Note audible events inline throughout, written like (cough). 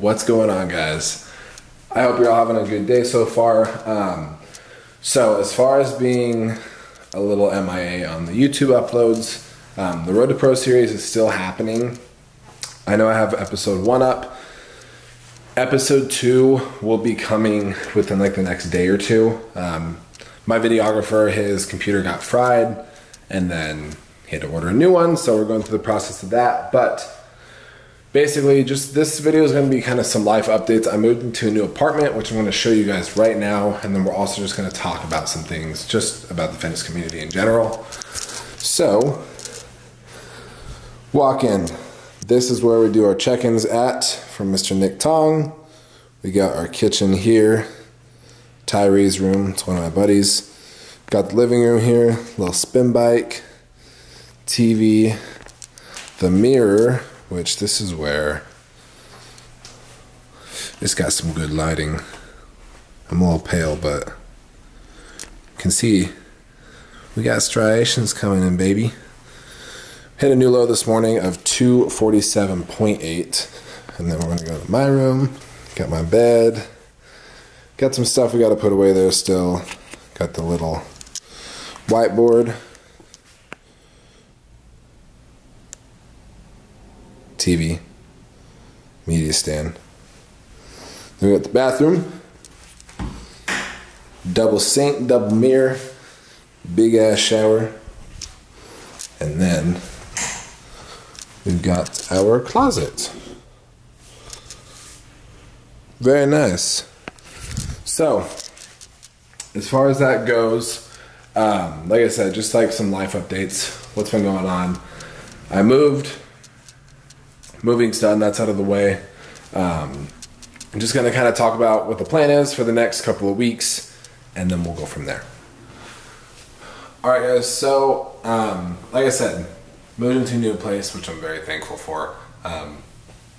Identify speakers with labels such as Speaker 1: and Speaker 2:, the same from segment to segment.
Speaker 1: What's going on, guys? I hope you're all having a good day so far. Um, so, as far as being a little MIA on the YouTube uploads, um, the Road to Pro series is still happening. I know I have episode one up. Episode two will be coming within like the next day or two. Um, my videographer, his computer got fried, and then he had to order a new one, so we're going through the process of that. But basically just this video is going to be kind of some life updates. I moved into a new apartment which i'm going to show you guys right now and then we're also just going to talk about some things just about the fitness community in general. So walk in. This is where we do our check-ins at from mr nick tong. We got our kitchen here tyree's room it's one of my buddies. Got the living room here little spin bike tv the mirror which this is where it's got some good lighting. I'm a little pale, but you can see we got striations coming in, baby. Hit a new low this morning of 247.8. And then we're gonna go to my room. Got my bed. Got some stuff we gotta put away there still. Got the little whiteboard. TV, media stand. Then we got the bathroom, double sink, double mirror, big ass shower, and then we've got our closet. Very nice. So, as far as that goes, um, like I said, just like some life updates, what's been going on. I moved moving's done, that's out of the way. Um, I'm just gonna kind of talk about what the plan is for the next couple of weeks, and then we'll go from there. All right, guys. So, um, like I said, moved into a new place, which I'm very thankful for. Um,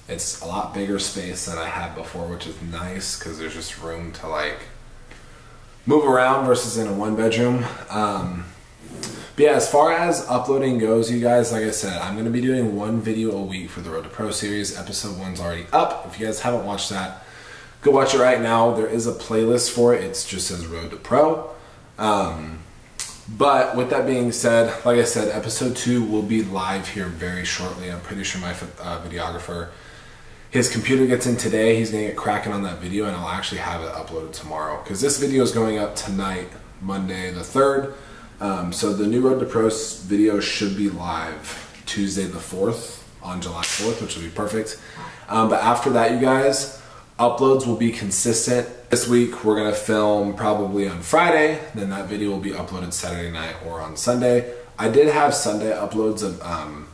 Speaker 1: it's a lot bigger space than I had before, which is nice because there's just room to like move around versus in a one bedroom. Um, but yeah, as far as uploading goes, you guys, like I said, I'm going to be doing one video a week for the Road to Pro series. Episode one's already up. If you guys haven't watched that, go watch it right now. There is a playlist for it. It's just says Road to Pro. Um, but with that being said, like I said, episode two will be live here very shortly. I'm pretty sure my uh, videographer, his computer gets in today. He's gonna get cracking on that video, and I'll actually have it uploaded tomorrow because this video is going up tonight, Monday the third. Um, so the new Road to Pros video should be live Tuesday the 4th on July 4th, which will be perfect. Um, but after that, you guys, uploads will be consistent. This week, we're to film probably on Friday. Then that video will be uploaded Saturday night or on Sunday. I did have Sunday uploads of... Um,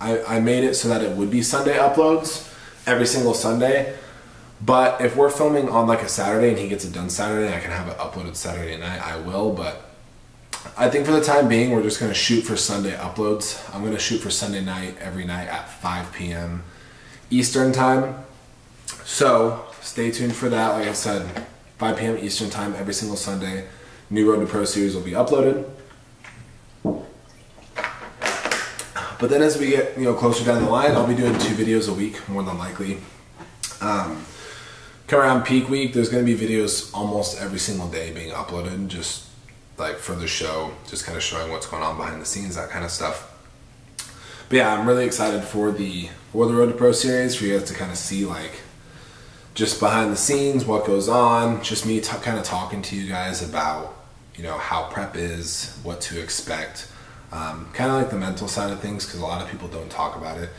Speaker 1: I, I made it so that it would be Sunday uploads every single Sunday. But if we're filming on like a Saturday and he gets it done Saturday, I can have it uploaded Saturday night. I will, but I think for the time being, we're just gonna shoot for Sunday uploads. I'm gonna shoot for Sunday night every night at 5 p.m. Eastern time. So stay tuned for that. Like I said, 5 p.m. Eastern time every single Sunday. New Road to Pro series will be uploaded. But then as we get you know closer down the line, I'll be doing two videos a week more than likely. Um, come around peak week, there's going to be videos almost every single day being uploaded, just like for the show, just kind of showing what's going on behind the scenes, that kind of stuff. But yeah, I'm really excited for the for the Road to Pro series for you guys to kind of see like just behind the scenes, what goes on, just me kind of talking to you guys about you know how prep is, what to expect, um, kind of like the mental side of things because a lot of people don't talk about it.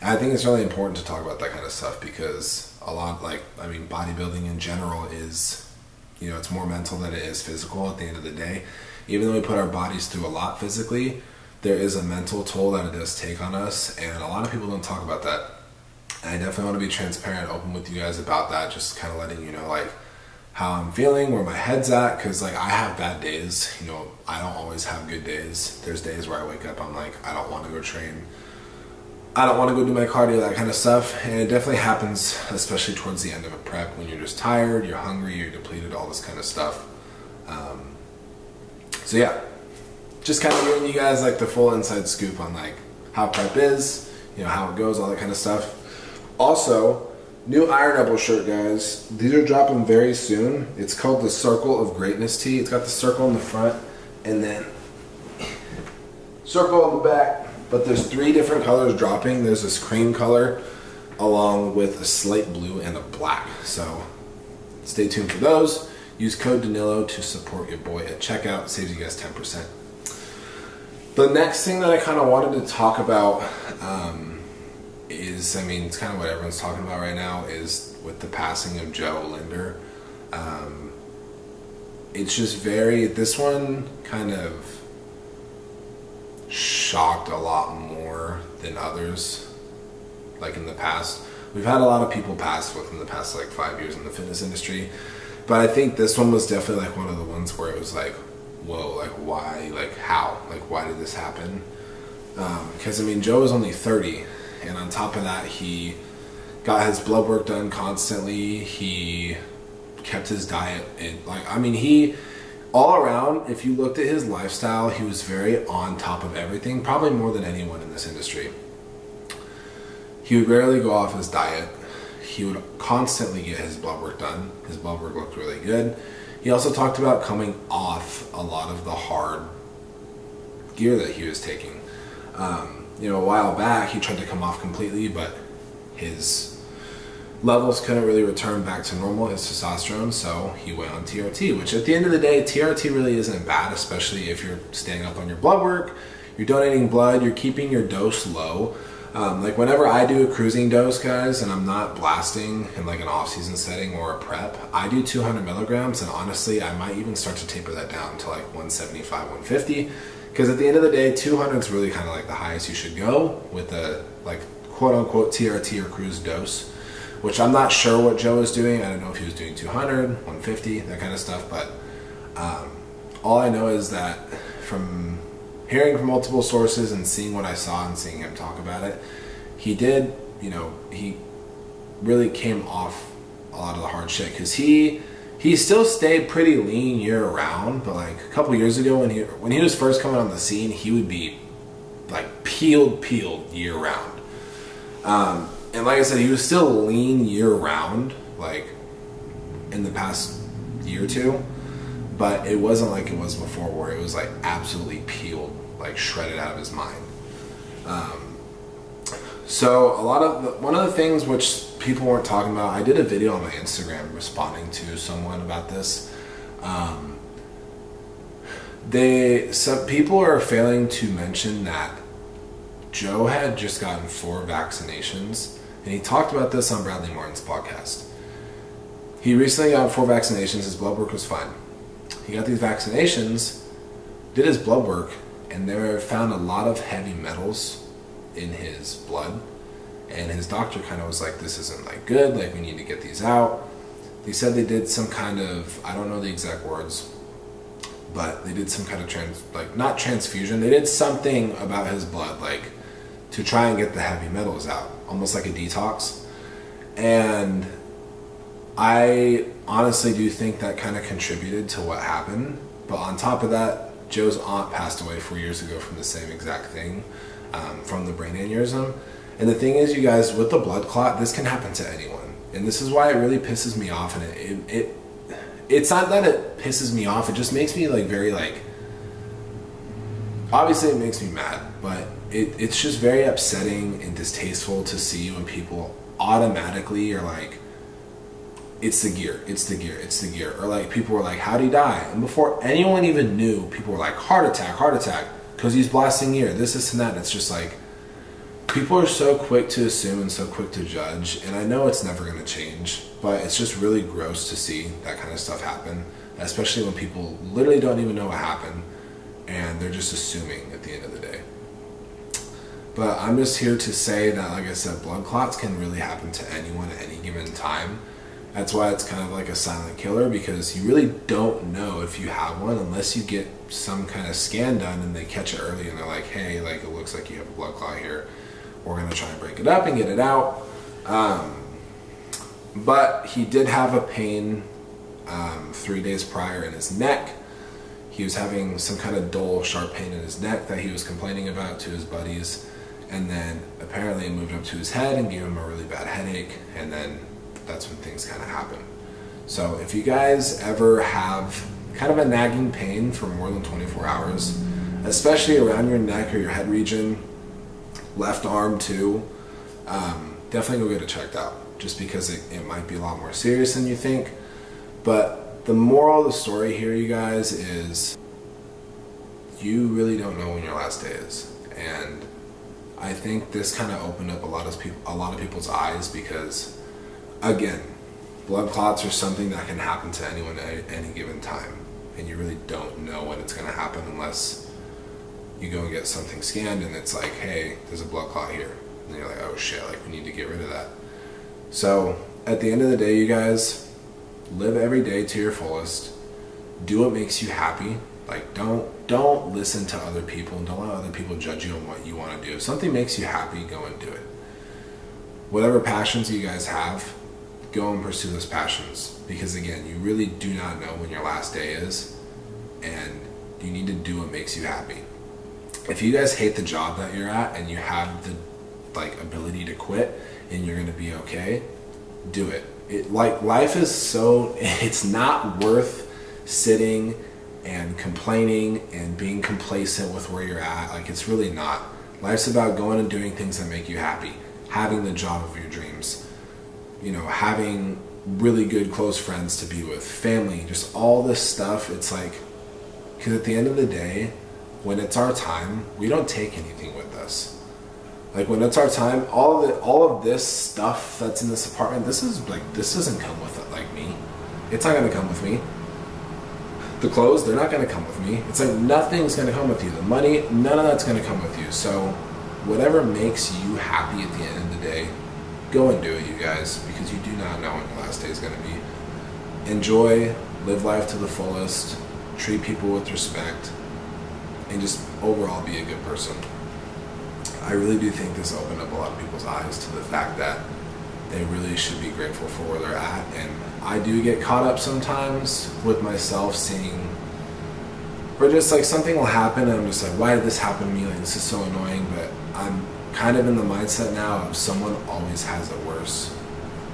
Speaker 1: And I think it's really important to talk about that kind of stuff because a lot like I mean bodybuilding in general is you know it's more mental than it is physical at the end of the day. Even though we put our bodies through a lot physically, there is a mental toll that it does take on us, and a lot of people don't talk about that. And I definitely want to be transparent, open with you guys about that, just kind of letting you know like how I'm feeling, where my head's at, because like I have bad days. You know, I don't always have good days. There's days where I wake up, I'm like, I don't want to go train. I don't want to go do my cardio, that kind of stuff. And it definitely happens, especially towards the end of a prep when you're just tired, you're hungry, you're depleted, all this kind of stuff. Um, so yeah, just kind of giving you guys like the full inside scoop on like how prep is, you know, how it goes, all that kind of stuff. Also, new Iron Rebel shirt, guys. These are dropping very soon. It's called the Circle of Greatness tee. It's got the circle in the front and then circle on the back. But there's three different colors dropping. There's this cream color along with a slate blue and a black. So stay tuned for those. Use code Danilo to support your boy at checkout. Saves you guys 10%. The next thing that I kind of wanted to talk about um, is, I mean, it's kind of what everyone's talking about right now, is with the passing of Jo Lindner. Um, it's just very, this one kind of shocked a lot more than others, like in the past. We've had a lot of people pass within the past like five years in the fitness industry, but I think this one was definitely like one of the ones where it was like, whoa, like why, like how, like why did this happen? Because um, I mean, Jo was only 30, and on top of that, he got his blood work done constantly. He kept his diet in, like I mean, he all around. If you looked at his lifestyle, he was very on top of everything, probably more than anyone in this industry. He would rarely go off his diet. He would constantly get his blood work done. His blood work looked really good he also talked about coming off a lot of the hard gear that he was taking. Um, you know, a while back he tried to come off completely, but his levels couldn't really return back to normal, his testosterone, so he went on TRT, which at the end of the day, TRT really isn't bad, especially if you're staying up on your blood work, you're donating blood, you're keeping your dose low. Um, like whenever I do a cruising dose, guys, and I'm not blasting in like an off-season setting or a prep, I do 200 milligrams, and honestly, I might even start to taper that down to like 175, 150, because at the end of the day, 200 is really kind of like the highest you should go with the like quote-unquote TRT or cruise dose, which I'm not sure what Jo was doing. I don't know if he was doing 200, 150, that kind of stuff, but um, all I know is that from hearing from multiple sources and seeing what I saw and seeing him talk about it, he did, you know, he really came off a lot of the hard shit because he he still stayed pretty lean year round, but like a couple years ago when he when he was first coming on the scene, he would be like peeled, peeled year round. Um, and like I said, he was still lean year round, like in the past year or two but it wasn't like it was before where it was like absolutely peeled like shredded out of his mind. Um, so a lot of the, one of the things which people weren't talking about i did a video on my instagram responding to someone about this. Um, they some people are failing to mention that jo had just gotten four vaccinations and he talked about this on bradley martyn's podcast he recently got four vaccinations his blood work was fine he got these vaccinations, did his blood work, and they found a lot of heavy metals in his blood. And his doctor kind of was like, "This isn't like good. Like we need to get these out." They said they did some kind of I don't know the exact words, but they did some kind of trans like not transfusion. They did something about his blood like to try and get the heavy metals out, almost like a detox. And I honestly do think that kind of contributed to what happened. But on top of that, Jo's aunt passed away four years ago from the same exact thing, um, from the brain aneurysm. And the thing is, you guys, with the blood clot, this can happen to anyone. And this is why it really pisses me off. And it, it, it it's not that it pisses me off. It just makes me like very like. Obviously, it makes me mad, but it, it's just very upsetting and distasteful to see when people automatically are like it's the gear, it's the gear, it's the gear. Or like people were like, how'd he die? And before anyone even knew, people were like, heart attack, heart attack, because he's blasting gear, this, this, and that. And it's just like, people are so quick to assume and so quick to judge. And I know it's never going to change, but it's just really gross to see that kind of stuff happen, especially when people literally don't even know what happened and they're just assuming at the end of the day. But I'm just here to say that, like I said, blood clots can really happen to anyone at any given time that's why it's kind of like a silent killer because you really don't know if you have one unless you get some kind of scan done and they catch it early and they're like, hey, like it looks like you have a blood clot here. We're gonna try and break it up and get it out. Um, but he did have a pain um, three days prior in his neck. He was having some kind of dull, sharp pain in his neck that he was complaining about to his buddies. And then apparently it moved up to his head and gave him a really bad headache and then that's when things kind of happen. So if you guys ever have kind of a nagging pain for more than 24 hours, especially around your neck or your head region, left arm too, um, definitely go get it checked out just because it, it might be a lot more serious than you think. But the moral of the story here, you guys, is you really don't know when your last day is. And I think this kind of opened up a lot of people, a lot of people's eyes because, again, blood clots are something that can happen to anyone at any given time, and you really don't know when it's going to happen unless you go and get something scanned and it's like, hey, there's a blood clot here, and you're like, oh shit, like we need to get rid of that. So at the end of the day, you guys, live every day to your fullest. Do what makes you happy. Like don't don't listen to other people and don't let other people judge you on what you want to do. If something makes you happy, go and do it. Whatever passions you guys have, go and pursue those passions. Because again, you really do not know when your last day is, and you need to do what makes you happy. If you guys hate the job that you're at and you have the like ability to quit and you're gonna be okay, do it. It like life is so (laughs) it's not worth sitting and complaining and being complacent with where you're at. Like it's really not. Life's about going and doing things that make you happy, having the job of your dreams, you know, having really good close friends to be with, family, just all this stuff. It's like, because at the end of the day, when it's our time, we don't take anything with us. Like when it's our time, all of the, all of this stuff that's in this apartment, this is like this doesn't come with it like me. It's not gonna come with me the clothes, they're not going to come with me. It's like nothing's going to come with you. The money, none of that's going to come with you. So, whatever makes you happy at the end of the day, go and do it, you guys, because you do not know when your last day is going to be. Enjoy, live life to the fullest, treat people with respect, and just overall be a good person. I really do think this opened up a lot of people's eyes to the fact that they really should be grateful for where they're at. And I do get caught up sometimes with myself seeing, or just like something will happen and I'm just like, why did this happen to me? Like, this is so annoying. But I'm kind of in the mindset now of someone always has it worse.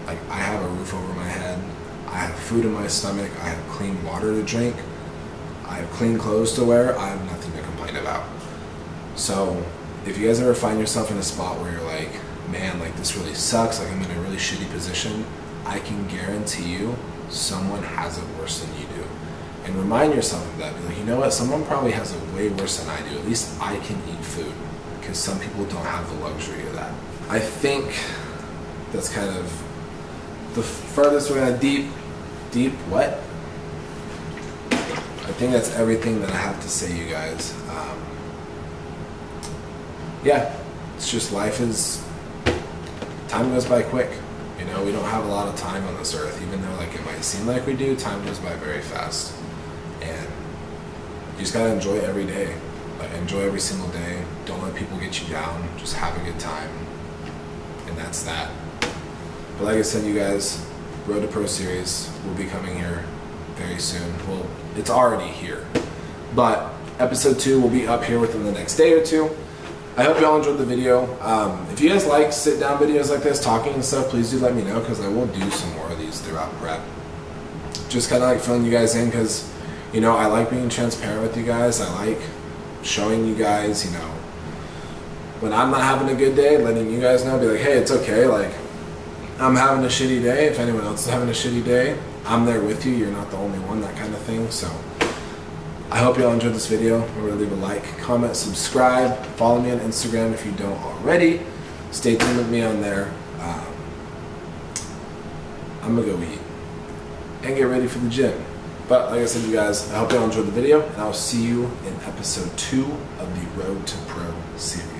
Speaker 1: Like, I have a roof over my head, I have food in my stomach, I have clean water to drink, I have clean clothes to wear, I have nothing to complain about. So, if you guys ever find yourself in a spot where you're like, man, like this really sucks, like I'm in a really shitty position, I can guarantee you someone has it worse than you do. And remind yourself of that. Be like, you know what, someone probably has it way worse than I do. At least I can eat food. Because some people don't have the luxury of that. I think that's kind of the furthest we're gonna deep deep what? I think that's everything that I have to say, you guys. Um, yeah, it's just life is time goes by quick. You know, we don't have a lot of time on this earth, even though like it might seem like we do. Time goes by very fast, and you just gotta enjoy every day. Like enjoy every single day. Don't let people get you down. Just have a good time, and that's that. But like I said, you guys, Road to Pro Series will be coming here very soon. Well, it's already here, but episode two will be up here within the next day or two. I hope y'all enjoyed the video. Um, if you guys like sit down videos like this, talking and stuff, please do let me know because I will do some more of these throughout prep. Just kind of like filling you guys in because, you know, I like being transparent with you guys. I like showing you guys, you know, when I'm not having a good day, letting you guys know, be like, hey, it's okay. Like, I'm having a shitty day. If anyone else is having a shitty day, I'm there with you. You're not the only one, that kind of thing. So, I hope y'all enjoyed this video. Remember to leave a like, comment, subscribe. Follow me on Instagram if you don't already. Stay tuned with me on there. Um, I'm gonna go eat and get ready for the gym. But like I said, you guys, I hope y'all enjoyed the video, and I'll see you in episode two of the Road to Pro series.